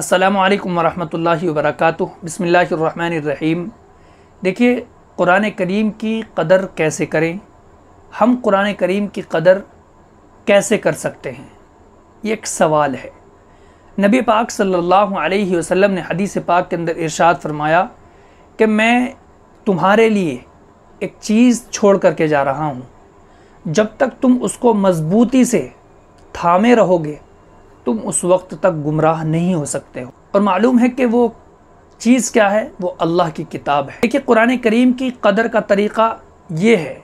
असलकम वरहमल वबरक बसमीम देखिए, कुरान करीम की कदर कैसे करें? हम कुरान करीम की कदर कैसे कर सकते हैं? ये एक सवाल है। नबी पाक सल्लल्लाहु अलैहि वसल्लम ने हदीस पाक के अंदर इरशाद फरमाया कि मैं तुम्हारे लिए एक चीज़ छोड़ करके जा रहा हूँ। जब तक तुम उसको मजबूती से थामे रहोगे तुम उस वक्त तक गुमराह नहीं हो सकते हो। और मालूम है कि वो चीज़ क्या है? वो अल्लाह की किताब है। देखिए, कुरान करीम की कदर का तरीक़ा ये है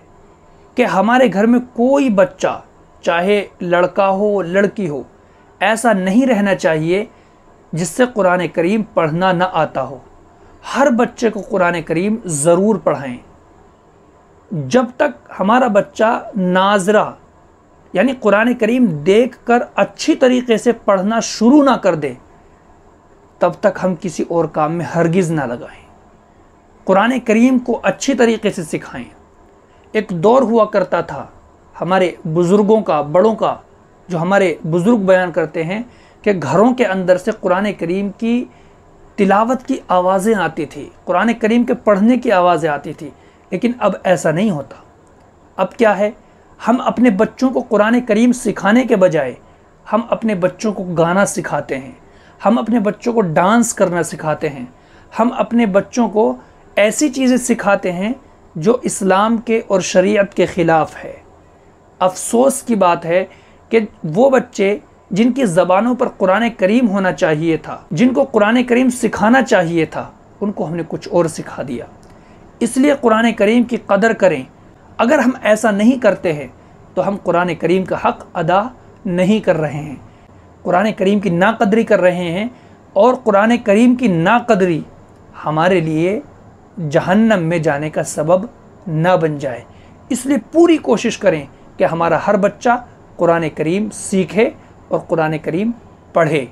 कि हमारे घर में कोई बच्चा, चाहे लड़का हो, लड़की हो, ऐसा नहीं रहना चाहिए जिससे कुरान करीम पढ़ना ना आता हो। हर बच्चे को कुरान करीम ज़रूर पढ़ाएँ। जब तक हमारा बच्चा नाजरा यानी कुरान करीम देख कर अच्छी तरीके से पढ़ना शुरू ना कर दे, तब तक हम किसी और काम में हरगिज़ ना लगाएँ। कुरान करीम को अच्छी तरीके से सिखाएँ। एक दौर हुआ करता था, हमारे बुज़ुर्गों का, बड़ों का, जो हमारे बुज़ुर्ग बयान करते हैं कि घरों के अंदर से कुरान करीम की तिलावत की आवाज़ें आती थी, कुरान करीम के पढ़ने की आवाज़ें आती थी, लेकिन अब ऐसा नहीं होता। अब क्या है? हम अपने बच्चों को कुरान करीम सिखाने के बजाय हम अपने बच्चों को गाना सिखाते हैं। हम अपने बच्चों को डांस करना सिखाते हैं। हम अपने बच्चों को ऐसी चीज़ें सिखाते हैं जो इस्लाम के और शरीयत के ख़िलाफ़ है। अफसोस की बात है कि वो बच्चे जिनकी ज़बानों पर कुरान करीम होना चाहिए था, जिनको कुरान करीम सिखाना चाहिए था, उनको हमने कुछ और सिखा दिया। इसलिए कुरान करीम की कदर करें। अगर हम ऐसा नहीं करते हैं तो हम कुरान करीम का हक़ अदा नहीं कर रहे हैं। कुरान करीम की नाकदरी कर रहे हैं और कुरान करीम की नाकदरी हमारे लिए जहन्नम में जाने का सबब ना बन जाए। इसलिए पूरी कोशिश करें कि हमारा हर बच्चा कुरान करीम सीखे और कुरान करीम पढ़े।